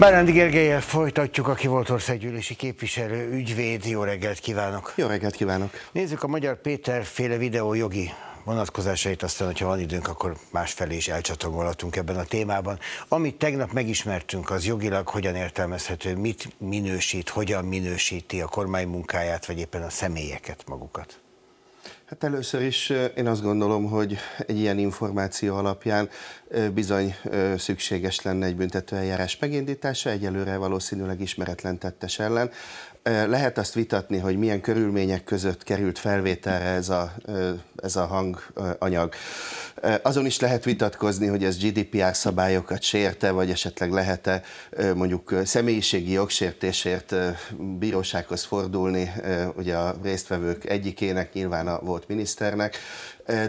Bárándi Gergelyel folytatjuk, aki volt országgyűlési képviselő, ügyvéd. Jó reggelt kívánok! Jó reggelt kívánok! Nézzük a Magyar Péter féle videó jogi vonatkozásait, aztán, hogyha van időnk, akkor másfelé is elcsatagolhatunk ebben a témában. Amit tegnap megismertünk, az jogilag hogyan értelmezhető, mit minősít, hogyan minősíti a kormány munkáját, vagy éppen a személyeket magukat? Hát először is én azt gondolom, hogy egy ilyen információ alapján bizony szükséges lenne egy büntetőeljárás megindítása, egyelőre valószínűleg ismeretlen tettes ellen. Lehet azt vitatni, hogy milyen körülmények között került felvételre ez a, ez a hanganyag. Azon is lehet vitatkozni, hogy ez GDPR szabályokat sérte, vagy esetleg lehet-e mondjuk személyiségi jogsértésért bírósághoz fordulni, ugye a résztvevők egyikének, nyilván a volt miniszternek,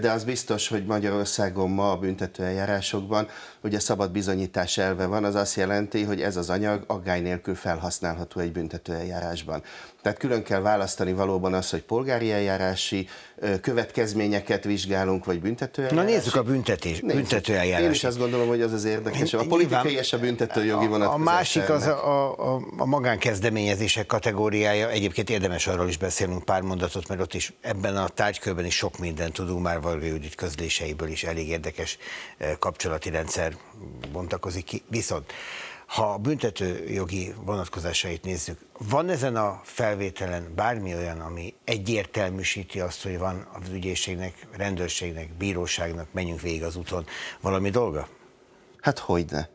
de az biztos, hogy Magyarországon ma a büntetőeljárásokban ugye szabad bizonyítás elve van, az azt jelenti, hogy ez az anyag aggály nélkül felhasználható egy büntetőeljárásban. Tehát külön kell választani valóban az, hogy polgári eljárási következményeket vizsgálunk, vagy büntetőeljárási. Na nézzük a büntetés, büntetőeljárási. Én is azt gondolom, hogy az az érdekes. A politikai és a büntetőjogi vonatkozás. A másik az a, a, a magánkezdeményezések kategóriája. Egyébként érdemes arról is beszélnünk pár mondatot, mert ott is ebben a tárgykörben is sok mindent tudunk már Varga Judit közléseiből is elég érdekes kapcsolati rendszer bontakozik ki. Viszont ha a büntető jogi vonatkozásait nézzük, van ezen a felvételen bármi olyan, ami egyértelműsíti azt, hogy van az ügyészségnek, rendőrségnek, bíróságnak, menjünk végig az úton, valami dolga? Hát hogyne.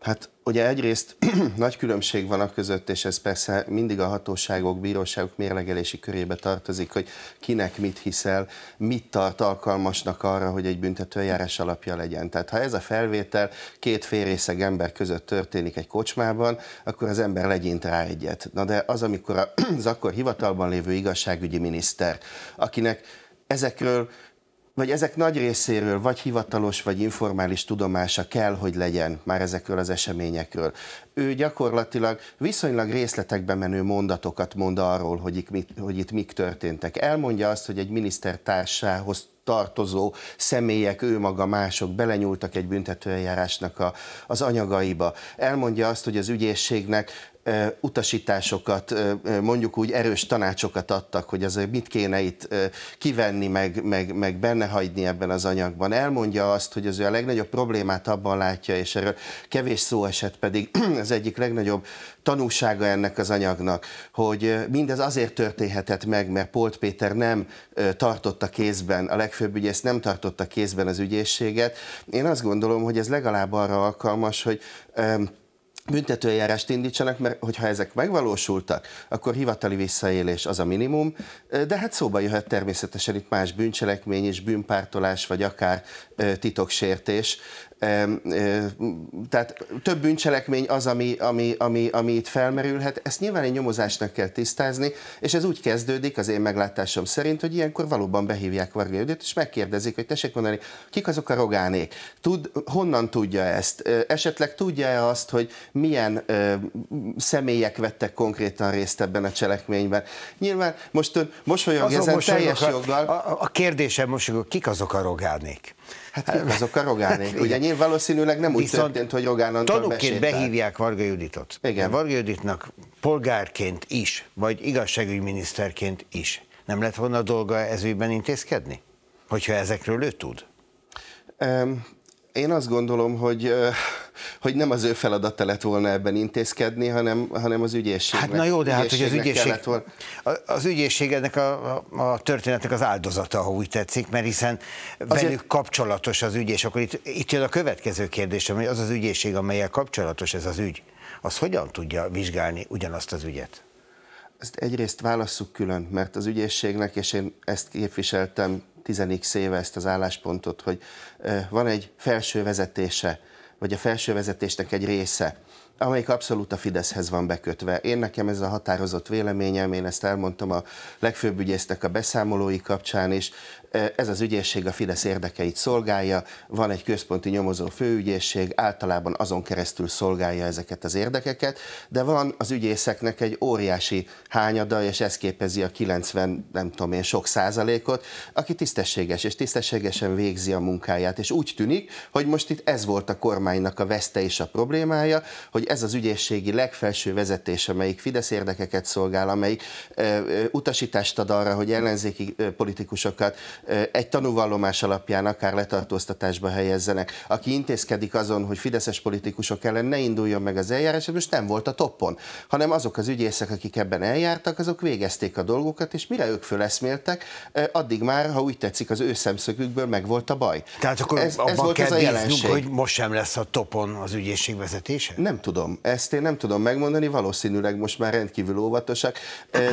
Hát ugye egyrészt nagy különbség van a között, és ez persze mindig a hatóságok, bíróságok mérlegelési körébe tartozik, hogy kinek mit hiszel, mit tart alkalmasnak arra, hogy egy büntetőjárás alapja legyen. Tehát ha ez a felvétel két félrészeg ember között történik egy kocsmában, akkor az ember legyint rá egyet. Na de az, amikor az akkor hivatalban lévő igazságügyi miniszter, akinek ezekről vagy ezek nagy részéről vagy hivatalos, vagy informális tudomása kell, hogy legyen már ezekről az eseményekről. Ő gyakorlatilag viszonylag részletekbe menő mondatokat mond arról, hogy itt, mit, hogy itt mik történtek. Elmondja azt, hogy egy minisztertársához tartozó személyek, ő maga mások belenyúltak egy büntetőeljárásnak a, az anyagaiba. Elmondja azt, hogy az ügyészségnek utasításokat, mondjuk úgy erős tanácsokat adtak, hogy azért mit kéne itt kivenni, meg, meg, meg benne hagyni ebben az anyagban. Elmondja azt, hogy az ő a legnagyobb problémát abban látja, és erről kevés szó esett, pedig az egyik legnagyobb tanúsága ennek az anyagnak, hogy mindez azért történhetett meg, mert Polt Péter nem tartotta kézben, a legfőbb ügyész nem tartotta kézben az ügyészséget. Én azt gondolom, hogy ez legalább arra alkalmas, hogy büntetőeljárást indítsanak, mert hogyha ezek megvalósultak, akkor hivatali visszaélés az a minimum, de hát szóba jöhet természetesen itt más bűncselekmény és bűnpártolás, vagy akár titoksértés. Tehát több bűncselekmény az, ami, ami, ami, ami itt felmerülhet. Ezt nyilván egy nyomozásnak kell tisztázni, és ez úgy kezdődik az én meglátásom szerint, hogy ilyenkor valóban behívják Varga Judit, és megkérdezik, hogy tessék mondani, kik azok a rogánék, Tud, honnan tudja ezt, esetleg tudja-e azt, hogy milyen ö, személyek vettek konkrétan részt ebben a cselekményben. Nyilván most ön mosolyog ezen teljes joggal. A, a kérdésem most, kik azok a rogánék? Hát kik azok a Rogánék? Ugye nyilván valószínűleg nem úgy történt, hogy Rogán Antal Tanúként behívják Varga Juditot. Igen. Varga Juditnak polgárként is, vagy igazságügyminiszterként is nem lett volna dolga ezügyben intézkedni? Hogyha ezekről ő tud? Um, én azt gondolom, hogy hogy nem az ő feladata lett volna ebben intézkedni, hanem, hanem az ügyészségnek. Hát na jó, de hát, hogy az ügyészség, volna... az ügyészség ennek a, a, a történetnek az áldozata, ha úgy tetszik, mert hiszen Azért... velük kapcsolatos az ügy, és akkor itt, itt jön a következő kérdésem, hogy az az ügyészség, amelyel kapcsolatos ez az ügy, az hogyan tudja vizsgálni ugyanazt az ügyet? Ezt egyrészt válasszuk külön, mert az ügyészségnek, és én ezt képviseltem 10 éve ezt az álláspontot, hogy van egy felső vezetése, vagy a felső vezetésnek egy része, amelyik abszolút a Fideszhez van bekötve. Én nekem ez a határozott véleményem, én ezt elmondtam a legfőbb ügyésznek a beszámolói kapcsán is, ez az ügyészség a Fidesz érdekeit szolgálja, van egy központi nyomozó főügyészség, általában azon keresztül szolgálja ezeket az érdekeket, de van az ügyészeknek egy óriási hányada, és ez képezi a 90, nem tudom én, sok százalékot, aki tisztességes és tisztességesen végzi a munkáját, és úgy tűnik, hogy most itt ez volt a kormánynak a veszte és a problémája, hogy ez az ügyészségi legfelső vezetés, amelyik Fidesz érdekeket szolgál, amelyik utasítást ad arra, hogy ellenzéki politikusokat egy tanúvallomás alapján akár letartóztatásba helyezzenek, aki intézkedik azon, hogy fideszes politikusok ellen ne induljon meg az eljárás, most nem volt a toppon, hanem azok az ügyészek, akik ebben eljártak, azok végezték a dolgokat, és mire ők föleszméltek, addig már, ha úgy tetszik, az ő szemszögükből meg volt a baj. Tehát akkor ez, ez volt kell ez a jelenség. hogy most sem lesz a topon az ügyészség vezetése? Nem tudom, ezt én nem tudom megmondani, valószínűleg most már rendkívül óvatosak,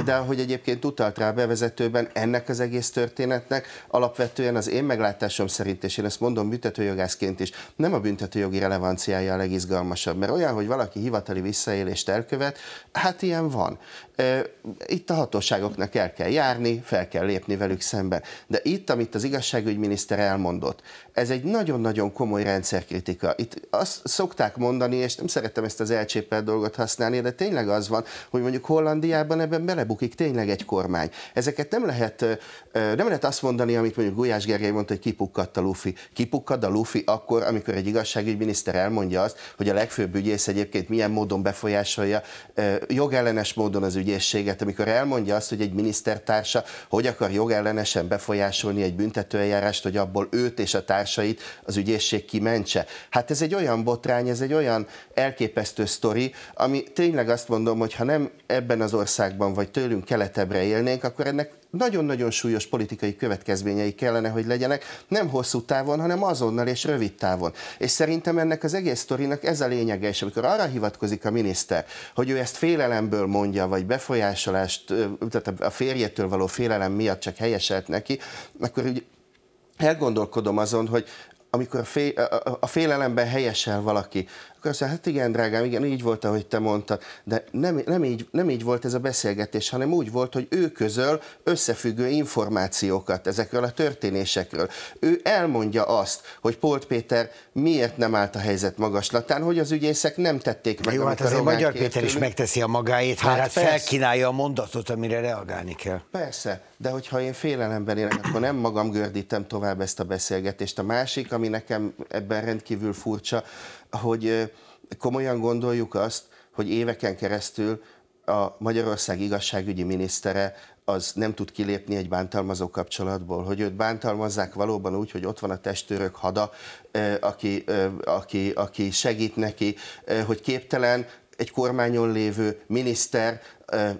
de ahogy egyébként utalt rá bevezetőben, ennek az egész történetnek alapvetően az én meglátásom szerint, és én ezt mondom büntetőjogászként is, nem a büntetőjogi relevanciája a legizgalmasabb, mert olyan, hogy valaki hivatali visszaélést elkövet, hát ilyen van. Itt a hatóságoknak el kell járni, fel kell lépni velük szemben. De itt, amit az igazságügyminiszter elmondott, ez egy nagyon-nagyon komoly rendszerkritika. Itt azt szokták mondani, és nem szeretem ezt az elcsépelt dolgot használni, de tényleg az van, hogy mondjuk Hollandiában ebben belebukik tényleg egy kormány. Ezeket nem lehet, nem lehet azt mondani, amit mondjuk Gulyás Gergely mondta, hogy kipukkadt a lufi. Kipukkad a lufi akkor, amikor egy igazságügyminiszter elmondja azt, hogy a legfőbb ügyész egyébként milyen módon befolyásolja jogellenes módon az ügyészséget, amikor elmondja azt, hogy egy minisztertársa hogy akar jogellenesen befolyásolni egy büntetőeljárást, hogy abból őt és a társait az ügyészség kimentse. Hát ez egy olyan botrány, ez egy olyan elképesztő sztori, ami tényleg azt mondom, hogy ha nem ebben az országban vagy tőlünk keletebbre élnénk, akkor ennek nagyon-nagyon súlyos politikai következményei kellene, hogy legyenek, nem hosszú távon, hanem azonnal és rövid távon. És szerintem ennek az egész sztorinak ez a lényege, és amikor arra hivatkozik a miniszter, hogy ő ezt félelemből mondja, vagy befolyásolást, tehát a férjétől való félelem miatt csak helyeselt neki, akkor úgy elgondolkodom azon, hogy amikor a, fél, a, a félelemben helyesel valaki, akkor azt mondja, hát igen, drágám, igen, így volt, ahogy te mondtad, de nem, nem, így, nem így volt ez a beszélgetés, hanem úgy volt, hogy ő közöl összefüggő információkat ezekről a történésekről. Ő elmondja azt, hogy Polt Péter miért nem állt a helyzet magaslatán, hogy az ügyészek nem tették meg. Jó, hát azért Magyar Péter is megteszi a magáét, hát, hát felkínálja a mondatot, amire reagálni kell. Persze, de hogyha én félelemben élek, akkor nem magam gördítem tovább ezt a beszélgetést. A másik, ami nekem ebben rendkívül furcsa, hogy komolyan gondoljuk azt, hogy éveken keresztül a Magyarország igazságügyi minisztere az nem tud kilépni egy bántalmazó kapcsolatból, hogy őt bántalmazzák valóban úgy, hogy ott van a testőrök hada, aki, aki, aki segít neki, hogy képtelen egy kormányon lévő miniszter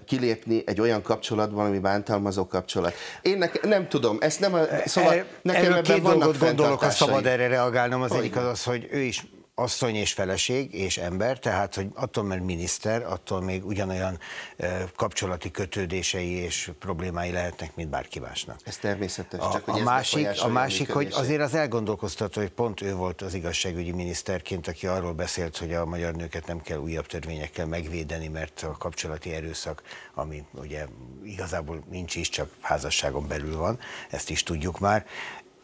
kilépni egy olyan kapcsolatban, ami bántalmazó kapcsolat. Én ne, nem tudom, ezt nem a, szóval nekem Erről ebben két vannak gondolok, ha szabad erre reagálnom. Az egyik az az, hogy ő is asszony és feleség és ember, tehát hogy attól, mert miniszter, attól még ugyanolyan kapcsolati kötődései és problémái lehetnek, mint bárki másnak. Ez természetes. A, csak, a, másik, a másik, hogy azért az elgondolkoztató, hogy pont ő volt az igazságügyi miniszterként, aki arról beszélt, hogy a magyar nőket nem kell újabb törvényekkel megvédeni, mert a kapcsolati erőszak, ami ugye igazából nincs is, csak házasságon belül van, ezt is tudjuk már,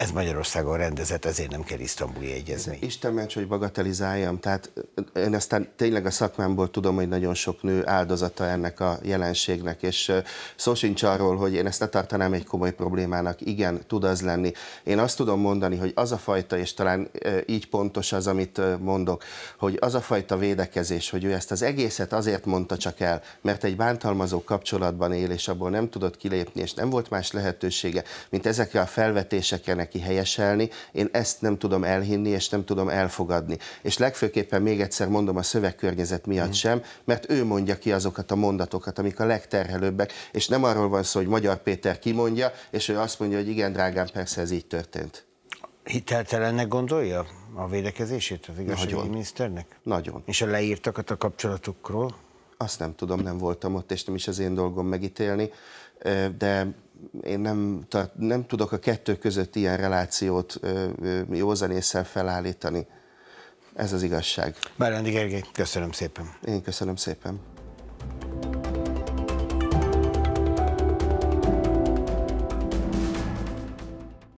ez Magyarországon rendezett, ezért nem kell isztambuli egyezmény. Isten ments, hogy bagatelizáljam. Tehát én aztán tényleg a szakmámból tudom, hogy nagyon sok nő áldozata ennek a jelenségnek, és szó sincs arról, hogy én ezt ne tartanám egy komoly problémának. Igen, tud az lenni. Én azt tudom mondani, hogy az a fajta, és talán így pontos az, amit mondok, hogy az a fajta védekezés, hogy ő ezt az egészet azért mondta csak el, mert egy bántalmazó kapcsolatban él, és abból nem tudott kilépni, és nem volt más lehetősége, mint ezekre a felvetésekre neki helyeselni, én ezt nem tudom elhinni, és nem tudom elfogadni. És legfőképpen még egyszer mondom a szövegkörnyezet miatt mm. sem, mert ő mondja ki azokat a mondatokat, amik a legterhelőbbek, és nem arról van szó, hogy Magyar Péter kimondja, és ő azt mondja, hogy igen, drágám, persze ez így történt. Hiteltelennek gondolja a védekezését az igazságügyi miniszternek? Nagyon. És a leírtakat a kapcsolatukról? Azt nem tudom, nem voltam ott, és nem is az én dolgom megítélni, de én nem, nem tudok a kettő között ilyen relációt józanésszel felállítani. Ez az igazság. Bárándi Gergely, köszönöm szépen. Én köszönöm szépen.